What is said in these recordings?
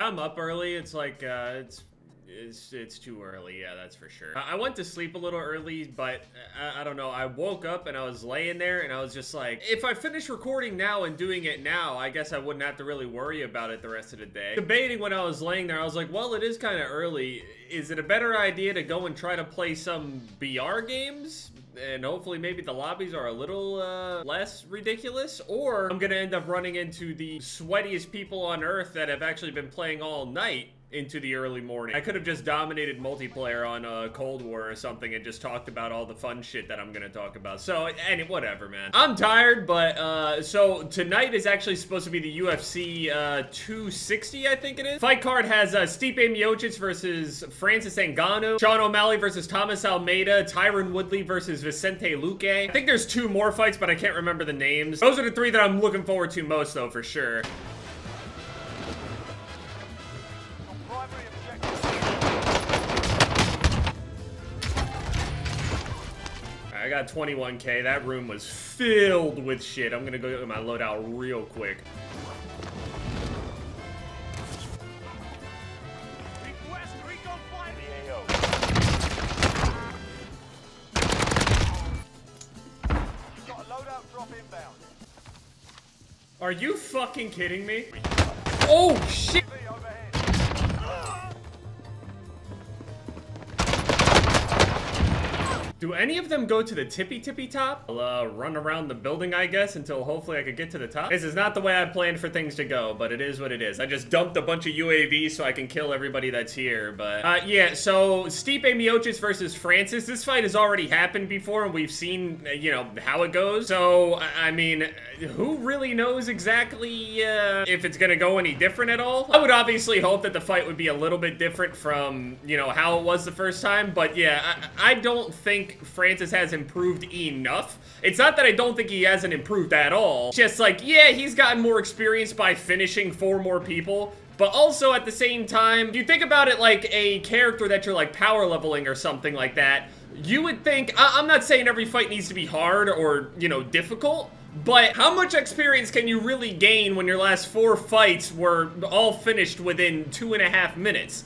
I'm up early. It's like, uh, it's it's it's too early. Yeah, that's for sure. I, went to sleep a little early, but I, I, don't know. I woke up and I was laying there and I was just like, if I finish recording now and doing it now, I guess I wouldn't have to really worry about it the rest of the day. Debating when I was laying there, I was like, well, it is kind of early. Is it a better idea to go and try to play some BR games? and hopefully maybe the lobbies are a little uh, less ridiculous, or I'm gonna end up running into the sweatiest people on earth that have actually been playing all night into the early morning. I could have just dominated multiplayer on uh, Cold War or something and just talked about all the fun shit that I'm gonna talk about. So, and whatever, man. I'm tired, but uh, so tonight is actually supposed to be the UFC uh, 260, I think it is. Fight card has uh, Stipe Miocic versus Francis Ngannou, Sean O'Malley versus Thomas Almeida, Tyron Woodley versus Vicente Luque. I think there's two more fights, but I can't remember the names. Those are the three that I'm looking forward to most, though, for sure. Got 21k. That room was filled with shit. I'm gonna go get my loadout real quick. Are you fucking kidding me? Oh shit! Do any of them go to the tippy tippy top? I'll uh, run around the building, I guess, until hopefully I could get to the top. This is not the way I planned for things to go, but it is what it is. I just dumped a bunch of UAVs so I can kill everybody that's here, but... Uh, yeah, so Stipe Miocic versus Francis. This fight has already happened before, and we've seen, uh, you know, how it goes. So, I mean, who really knows exactly uh, if it's gonna go any different at all? I would obviously hope that the fight would be a little bit different from, you know, how it was the first time, but yeah, I, I don't think Francis has improved enough. It's not that I don't think he hasn't improved at all. It's just like, yeah, he's gotten more experience by finishing four more people, but also at the same time, if you think about it like a character that you're like power leveling or something like that, you would think, I I'm not saying every fight needs to be hard or, you know, difficult, but how much experience can you really gain when your last four fights were all finished within two and a half minutes?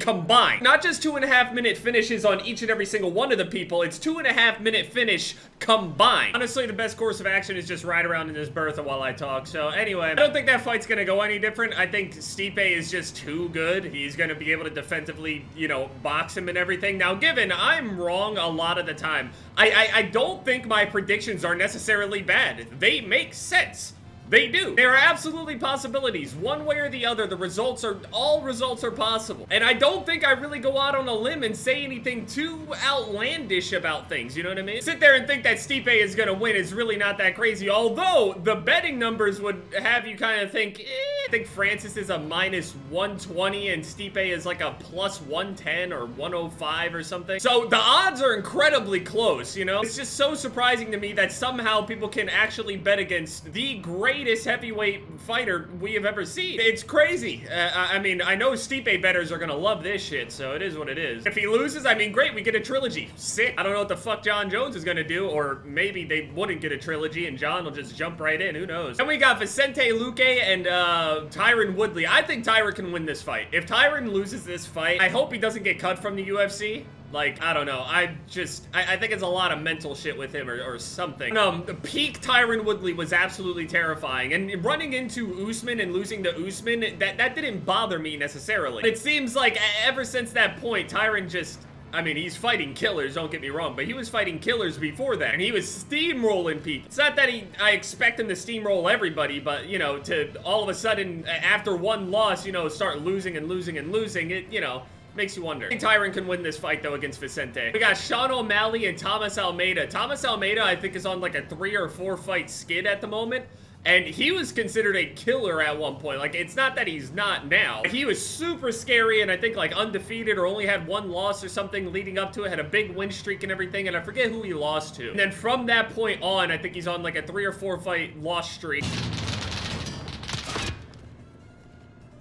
Combined. Not just two and a half minute finishes on each and every single one of the people, it's two and a half minute finish combined. Honestly, the best course of action is just ride around in this Bertha while I talk. So anyway, I don't think that fight's gonna go any different. I think Stipe is just too good. He's gonna be able to defensively, you know, box him and everything. Now, given I'm wrong a lot of the time, I, I, I don't think my predictions are necessarily bad. They make sense. They do. There are absolutely possibilities. One way or the other, the results are, all results are possible. And I don't think I really go out on a limb and say anything too outlandish about things, you know what I mean? Sit there and think that Stipe is gonna win is really not that crazy, although the betting numbers would have you kind of think, eh, I think Francis is a minus 120 and Stipe is like a plus 110 or 105 or something. So the odds are incredibly close, you know? It's just so surprising to me that somehow people can actually bet against the greatest heavyweight fighter we have ever seen. It's crazy. Uh, I mean, I know Stipe betters are gonna love this shit, so it is what it is. If he loses, I mean, great, we get a trilogy. Sick. I don't know what the fuck Jon Jones is gonna do, or maybe they wouldn't get a trilogy and Jon will just jump right in, who knows. Then we got Vicente Luque and uh, Tyron Woodley. I think Tyron can win this fight. If Tyron loses this fight, I hope he doesn't get cut from the UFC. Like, I don't know. I just, I, I, think it's a lot of mental shit with him or, or something. Um, the peak Tyron Woodley was absolutely terrifying. And running into Usman and losing to Usman, that, that didn't bother me necessarily. It seems like ever since that point, Tyron just, I mean, he's fighting killers, don't get me wrong, but he was fighting killers before that, and he was steamrolling people. It's not that he, I expect him to steamroll everybody, but, you know, to all of a sudden, after one loss, you know, start losing and losing and losing, it, you know, Makes you wonder. I think Tyron can win this fight, though, against Vicente. We got Sean O'Malley and Thomas Almeida. Thomas Almeida, I think, is on like a three or four fight skid at the moment. And he was considered a killer at one point. Like, it's not that he's not now. He was super scary and I think, like, undefeated or only had one loss or something leading up to it. Had a big win streak and everything. And I forget who he lost to. And then from that point on, I think he's on, like, a three or four fight loss streak.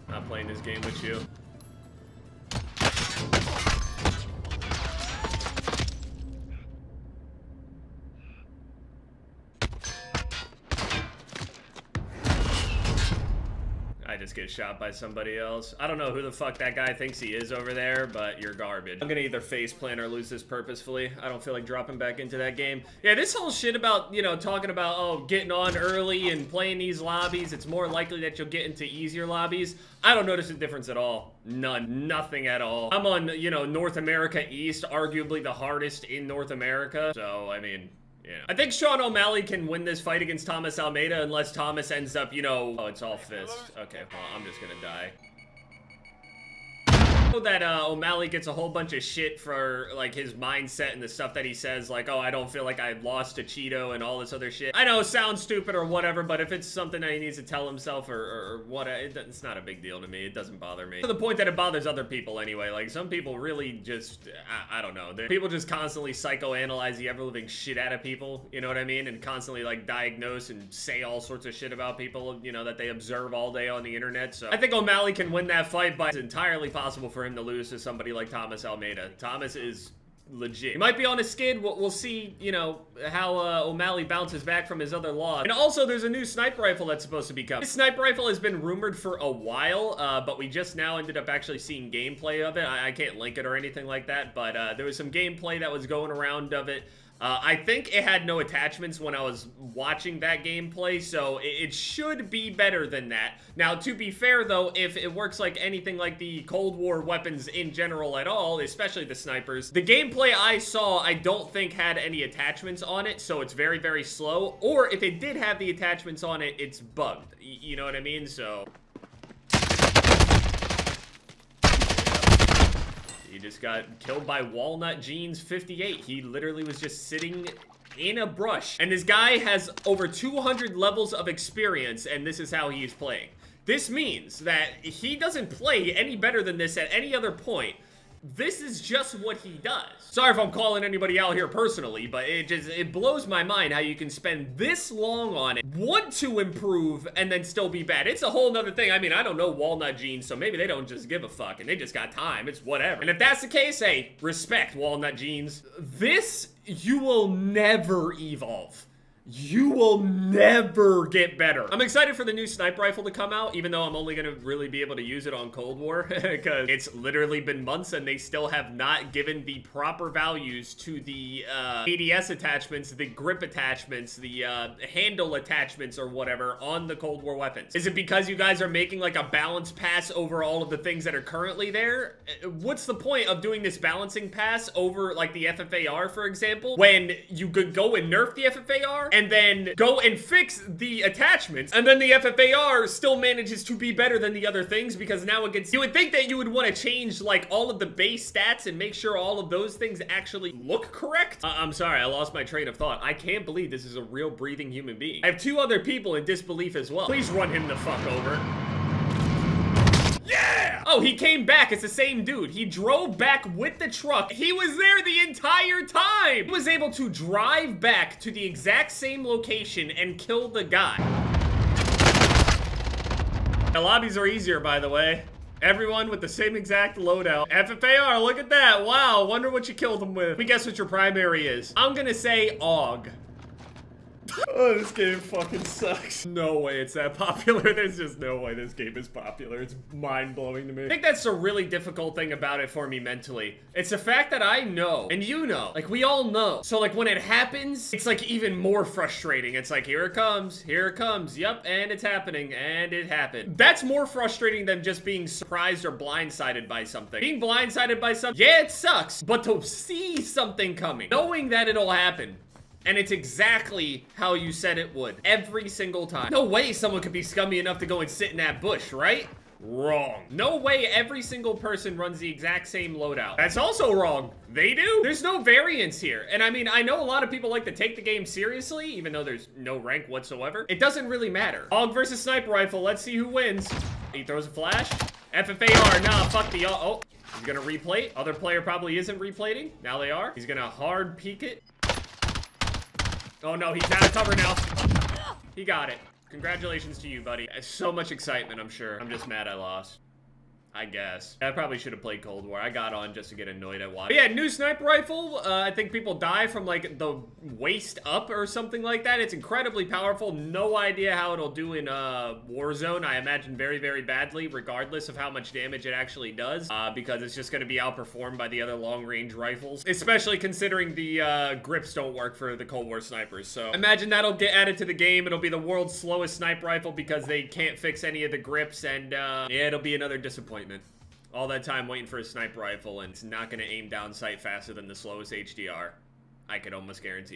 Not playing this game with you. I just get shot by somebody else. I don't know who the fuck that guy thinks he is over there, but you're garbage. I'm gonna either face plant or lose this purposefully. I don't feel like dropping back into that game. Yeah, this whole shit about, you know, talking about, oh, getting on early and playing these lobbies, it's more likely that you'll get into easier lobbies. I don't notice a difference at all. None. Nothing at all. I'm on, you know, North America East, arguably the hardest in North America. So, I mean, yeah. I think Sean O'Malley can win this fight against Thomas Almeida unless Thomas ends up, you know... Oh, it's all fist. Okay, well, I'm just gonna die that uh, O'Malley gets a whole bunch of shit for like his mindset and the stuff that he says, like, oh, I don't feel like I lost to Chito and all this other shit. I know it sounds stupid or whatever, but if it's something that he needs to tell himself or, or, or what, it, it's not a big deal to me. It doesn't bother me. To the point that it bothers other people anyway. Like, some people really just, I, I don't know. People just constantly psychoanalyze the ever-living shit out of people, you know what I mean? And constantly, like, diagnose and say all sorts of shit about people, you know, that they observe all day on the internet. So I think O'Malley can win that fight, but it's entirely possible for him to lose to somebody like Thomas Almeida. Thomas is legit. He might be on a skid. We'll, we'll see, you know, how uh, O'Malley bounces back from his other loss. And also, there's a new sniper rifle that's supposed to be coming. This sniper rifle has been rumored for a while, uh, but we just now ended up actually seeing gameplay of it. I, I can't link it or anything like that, but uh, there was some gameplay that was going around of it. Uh, I think it had no attachments when I was watching that gameplay, so it, it, should be better than that. Now, to be fair, though, if it works like anything like the Cold War weapons in general at all, especially the snipers, the gameplay I saw, I don't think had any attachments on it, so it's very, very slow. Or if it did have the attachments on it, it's bugged. Y you know what I mean? So... He just got killed by Walnut Jeans 58. He literally was just sitting in a brush. And this guy has over 200 levels of experience, and this is how he is playing. This means that he doesn't play any better than this at any other point. This is just what he does. Sorry if I'm calling anybody out here personally, but it just, it blows my mind how you can spend this long on it, want to improve, and then still be bad. It's a whole nother thing. I mean, I don't know Walnut Jeans, so maybe they don't just give a fuck, and they just got time. It's whatever. And if that's the case, hey, respect Walnut Jeans. This, you will never evolve you will never get better. I'm excited for the new sniper rifle to come out, even though I'm only gonna really be able to use it on Cold War, because it's literally been months and they still have not given the proper values to the uh, ADS attachments, the grip attachments, the uh, handle attachments or whatever on the Cold War weapons. Is it because you guys are making like a balance pass over all of the things that are currently there? Uh, what's the point of doing this balancing pass over like the FFAR, for example, when you could go and nerf the FFAR and then go and fix the attachments. And then the FFAR still manages to be better than the other things because now it gets... You would think that you would want to change, like, all of the base stats and make sure all of those things actually look correct. Uh, I'm sorry, I lost my train of thought. I can't believe this is a real breathing human being. I have two other people in disbelief as well. Please run him the fuck over. Yeah! Oh, he came back. It's the same dude. He drove back with the truck. He was there the entire time. He was able to drive back to the exact same location and kill the guy. The lobbies are easier, by the way. Everyone with the same exact loadout. FFAR, look at that. Wow, wonder what you killed him with. Let me guess what your primary is. I'm gonna say AUG. Oh, this game fucking sucks. No way it's that popular. There's just no way this game is popular. It's mind-blowing to me. I think that's a really difficult thing about it for me mentally. It's the fact that I know, and you know, like we all know. So like when it happens, it's like even more frustrating. It's like, here it comes, here it comes, yep, and it's happening, and it happened. That's more frustrating than just being surprised or blindsided by something. Being blindsided by something, yeah, it sucks, but to see something coming, knowing that it'll happen, and it's exactly how you said it would. Every single time. No way someone could be scummy enough to go and sit in that bush, right? Wrong. No way every single person runs the exact same loadout. That's also wrong. They do. There's no variance here. And I mean, I know a lot of people like to take the game seriously, even though there's no rank whatsoever. It doesn't really matter. AUG versus sniper rifle. Let's see who wins. He throws a flash. FFAR. Nah, fuck the... Uh, oh, he's gonna replate. Other player probably isn't replating. Now they are. He's gonna hard peek it. Oh no, he's out of cover now. He got it. Congratulations to you, buddy. So much excitement, I'm sure. I'm just mad I lost. I guess. I probably should have played Cold War. I got on just to get annoyed at why. Yeah, new sniper rifle. Uh, I think people die from like the waist up or something like that. It's incredibly powerful. No idea how it'll do in uh, Warzone. I imagine very, very badly, regardless of how much damage it actually does, uh, because it's just going to be outperformed by the other long-range rifles, especially considering the uh, grips don't work for the Cold War snipers. So imagine that'll get added to the game. It'll be the world's slowest sniper rifle because they can't fix any of the grips, and uh, yeah, it'll be another disappointment. All that time waiting for a sniper rifle and it's not going to aim down sight faster than the slowest HDR. I could almost guarantee it.